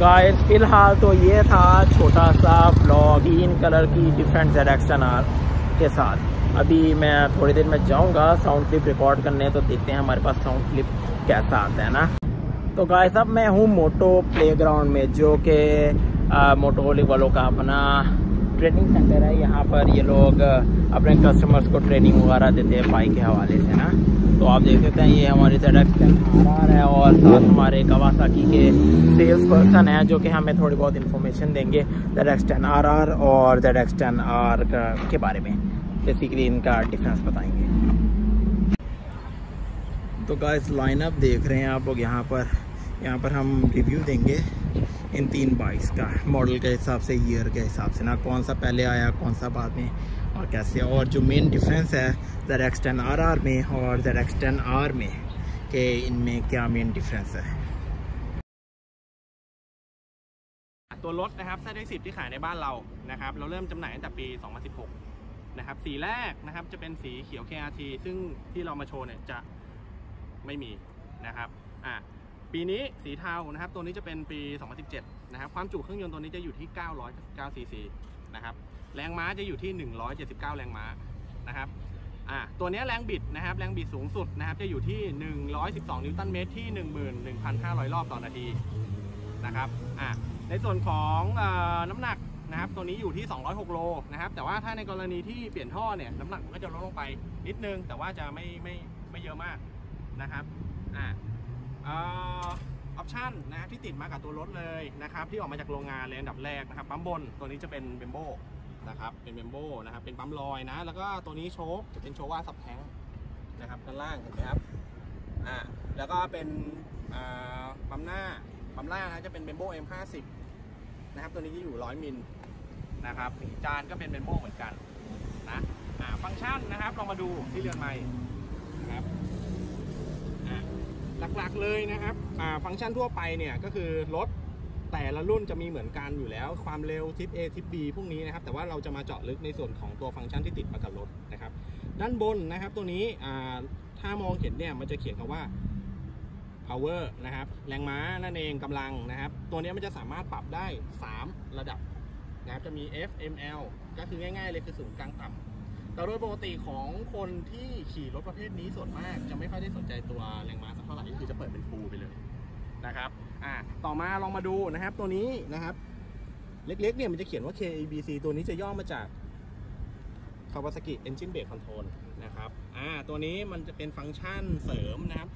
گائے فی الحال تو یہ تھا چھوٹا سا بلاگ گرین کلر کی ڈفرینٹ زیڈ ایکسن آر کے ساتھ۔ ابھی میں تھوڑی دیر میں جاؤں گا ساؤنڈ کلپ ریکارڈ کرنے، تو دیکھتے ہیں ہمارے پاس ساؤنڈ کلپ کیسا آتا ہے نا۔ تو گائے صاحب میں ہوں موٹو پلے گراؤنڈ میں، جو کہ موٹو والی والوں کا اپنا ٹریننگ سینٹر ہے۔ یہاں پر یہ لوگ اپنے کسٹمرس کو ٹریننگ وغیرہ دیتے ہیں بائک کے حوالے سے نا۔ تو آپ دیکھ سکتے ہیں یہ ہماری سڑک پہ آر ہے اور ساتھ ہمارے کواساکی کے سیلس پرسن ہیں جو کہ ہمیں تھوڑی بہت انفارمیشن دیں گے زیڈ ایکس ٹین آر آر اور زیڈ ایکس ٹین آر کے بارے میں. بیسیکلی ان کا ڈفرینس بتائیں گے. تو گائز لائن اپ دیکھ رہے ہیں آپ لوگ یہاں پر. یہاں پر ہم ریویو دیں گے ان تین بائکس کا ماڈل کے حساب سے ایئر کے حساب سے. نا کون سا پہلے آیا کون سا بعد میں. और कैसे और जो मेन डिफरेंस है Z x ten are are में और जेड एक्स टेन आर में कि इनमें क्या मेन डिफरेंस है ตัวรถนะครับเซตสิบที่ขายในบ้านเรานะครับเราเริ่มจำหน่ายตั้งแต่ปี 2016 นะครับสีแรกนะครับจะเป็นสีเขียว KRT ซึ่งที่เรามาโชว์เนี่ยจะไม่มีนะครับอ่ะปีนี้สีเทานะครับตัวนี้จะเป็นปี 2017 นะครับความจุเครื่องยนต์ตัวนี้จะอยู่ที่ 999 cc นะครับ แรงม้าจะอยู่ที่ 179 แรงม้านะครับอะตัวนี้แรงบิดนะครับ แรงบิดสูงสุดนะครับ จะอยู่ที่ 112 นิวตันเมตรที่ 11,500 รอบต่อนาทีนะครับอะในส่วนของอน้ำหนักนะครับ ตัวนี้อยู่ที่ 206 โลนะครับ แต่ว่าถ้าในกรณีที่เปลี่ยนท่อเนี่ยน้ำหนักมันก็จะลดลงไปนิดนึง แต่ว่าจะไม่ไม่ไม่เยอะมากนะครับอะ option นะที่ติดมากับตัวรถเลยนะครับ ที่ออกมาจากโรงงานเลยอันดับแรกนะครับปั๊มบนตัวนี้จะเป็น Brembo นะครับเป็นเบมโบนะครับเป็นปั๊มลอยนะ แล้วก็ตัวนี้โชคจะเป็นโชว่าซับแทงนะครับด้านล่างเห็นไหมครับอ่าแล้วก็เป็นปั๊มหน้าปั๊มล่างนะจะเป็นเบมโบ M50 นะครับตัวนี้จะอยู่100มิลนะครับจานก็เป็นเบมโบเหมือนกันนะอ่าฟังก์ชันนะครับลองมาดูที่เรือนไม้นะครับอ่าหลักๆเลยนะครับอ่าฟังก์ชันทั่วไปเนี่ยก็คือรถ แต่ละรุ่นจะมีเหมือนกันอยู่แล้ว ความเร็วทิป A ทิป B พวกนี้นะครับ แต่ว่าเราจะมาเจาะลึกในส่วนของตัวฟังก์ชันที่ติดมากับรถนะครับ ด้านบนนะครับตัวนี้ถ้ามองเห็นเนี่ยมันจะเขียนคำว่า power นะครับ แรงม้านั่นเองกำลังนะครับ ตัวนี้มันจะสามารถปรับได้ 3 ระดับนะครับจะมี F M L ก็คือง่ายๆเลยคือสูงกลางต่ำแต่โดยปกติของคนที่ขี่รถประเภทนี้ส่วนมาก จะไม่ค่อยได้สนใจตัวแรงม้าสักเท่าไหร่ก็คือจะเปิดเป็นฟูลไปเลย นะครับอ่าต่อมาลองมาดูนะครับตัวนี้นะครับ เล็กๆเนี่ยมันจะเขียนว่า KABC ตัวนี้จะย่อมาจาก Kawasaki Engine Brake Control นะครับอ่าตัวนี้มันจะเป็นฟังก์ชันเสริมนะครับ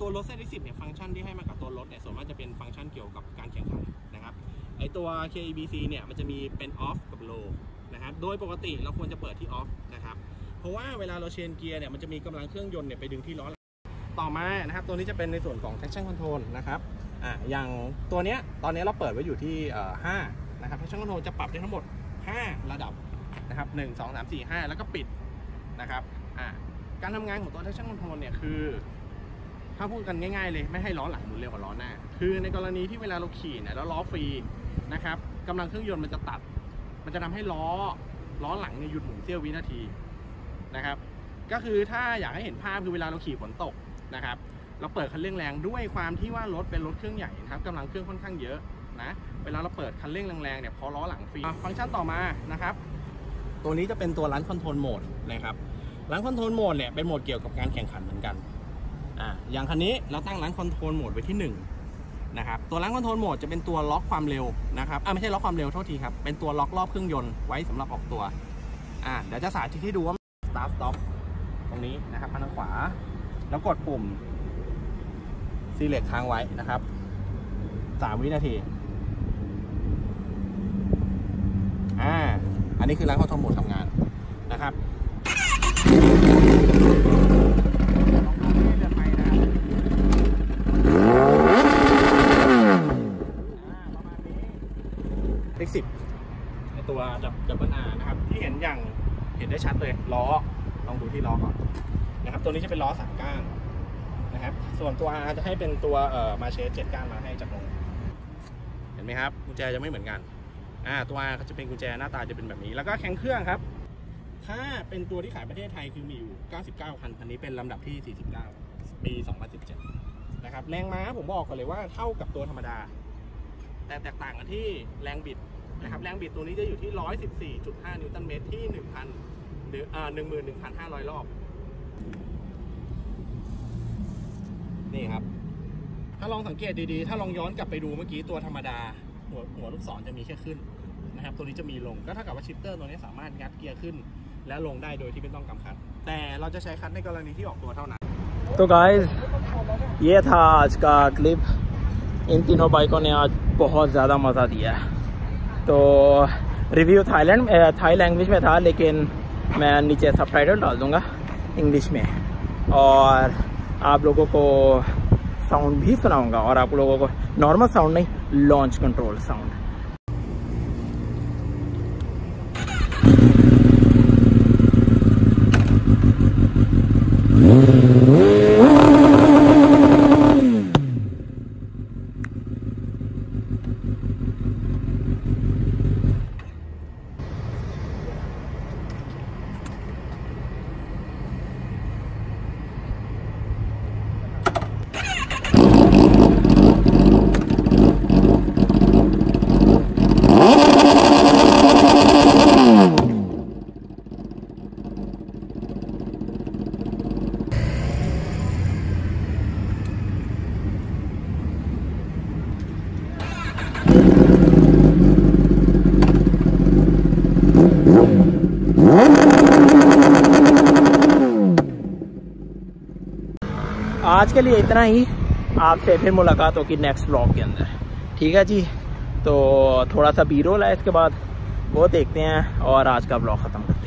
ตัวรถเซตที่สิบเนี่ยฟังก์ชันที่ให้มากับตัวรถเนี่ยส่วนมากจะเป็นฟังก์ชันเกี่ยวกับการแข่งขันนะครับไอตัว KEBC เนี่ยมันจะมีเป็น off กับ low นะครับโดยปกติเราควรจะเปิดที่ off นะครับเพราะว่าเวลาเราเชนเกียร์เนี่ยมันจะมีกำลังเครื่องยนต์เนี่ยไปดึงที่ล้อ ต่อมานะครับ ตัวนี้จะเป็นในส่วนของ traction control นะครับอ่าอย่างตัวเนี้ยตอนนี้เราเปิดไว้อยู่ที่ห้านะครับ traction control จะปรับได้ทั้งหมด 5 ระดับนะครับหนึ่งสองสามสี่ห้าแล้วก็ปิดนะครับอ่าการทำงานของตัว traction control เนี่ยคือถ้าพูดกันง่ายๆเลยไม่ให้ล้อหลังหมุนเร็วกว่าล้อหน้า คือในกรณีที่เวลาเราขี่เนี่ยแล้วล้อฟรีนะครับกำลังเครื่องยนต์มันจะตัด มันจะทำให้ล้อล้อหลังเนี่ยหยุดหมุนเสี้ยววินาทีนะครับ ก็คือถ้าอยากให้เห็นภาพคือเวลาเราขี่ฝนตก นะครับเราเปิดคันเร่งแรงด้วยความที่ว่ารถเป็นรถเครื่องใหญ่นะครับกำลังเครื่องค่อนข้างเยอะนะเวลาเราเปิดคันเร่งแรงๆเนี่ยพอล้อหลังฟรีฟังก์ชันต่อมานะครับตัวนี้จะเป็นตัว launch control mode นะครับ launch control mode เนี่ยเป็นโหมดเกี่ยวกับการแข่งขันเหมือนกันอ่าอย่างคันนี้เราตั้ง launch control mode ไว้ที่1นะครับตัว launch control mode จะเป็นตัวล็อกความเร็วนะครับอ่าไม่ใช่ล็อกความเร็วโทษทีครับเป็นตัวล็อกรอบเครื่องยนต์ไว้สำหรับออกตัวอ่าเดี๋ยวจะสาธิตให้ดูว่า start stop ตรงนี้นะครับทางขวา แล้วกดปุ่ม select ค้างไว้นะครับ3วินาทีอ่าอันนี้คือร้านคอนโทรลโหมดทำงานนะครับเลขสิบในตัวดับ double R นะครับ ที่เห็นอย่างเห็นได้ชัดเลย ล้อ ลองดูที่ล้อก่อน นะครับตัวนี้จะเป็นล้อสามก้านนะครับส่วนตัว R จะให้เป็นตัวเอ่อ Marchesini เจ็ดก้านมาให้จากโรงเห็นไหมครับกุญแจจะไม่เหมือนกันอ่าตัว R จะเป็นกุญแจหน้าตาจะเป็นแบบนี้ แล้วก็แคร้งเครื่องครับ ถ้าเป็นตัวที่ขายประเทศไทยคือมีอยู่ 99 คันคันนี้เป็นลำดับที่ 49 ปี 2017 นะครับแรงม้าผมบอกก่อนเลยว่าเท่ากับตัวธรรมดา แต่แตกต่างกันที่แรงบิดนะครับแรงบิดตัวนี้จะอยู่ที่ 114.5 นิวตันเมตรที่ 1,000หรืออ่า11,500 รอบ นี่ครับ ถ้าลองสังเกตดีๆ ถ้าลองย้อนกลับไปดูเมื่อกี้ตัวธรรมดา หัวหัวลูกศรจะมีแค่ขึ้นนะครับ ตัวนี้จะมีลง ก็เท่ากับว่าชิปเตอร์ตัวนี้สามารถงัดเกียร์ขึ้น และลงได้โดยที่ไม่ต้องกำคัด แต่เราจะใช้คัดในกรณีที่ออกตัวเท่านั้น तो गाइस ये था आज का क्लिप इन तीनों बाइकों ने आज बहुत ज़्यादा मज़ा दिया है तो रिव्यू थाईलैंड थाई लैंग्वेज में था लेकिन मैं नीचे सब डाल दूँगा انگلش میں اور آپ لوگوں کو ساؤنڈ بھی سناؤں گا اور آپ لوگوں کو نارمل ساؤنڈ نہیں لانچ کنٹرول ساؤنڈ آج کے لیے اتنا ہی۔ آپ سے پھر ملاقات ہوگی نیکسٹ بلاگ کے اندر۔ ٹھیک ہے جی؟ تو تھوڑا سا بی رول ہے اس کے بعد۔ وہ دیکھتے ہیں اور آج کا بلاگ ختم کرتے ہیں۔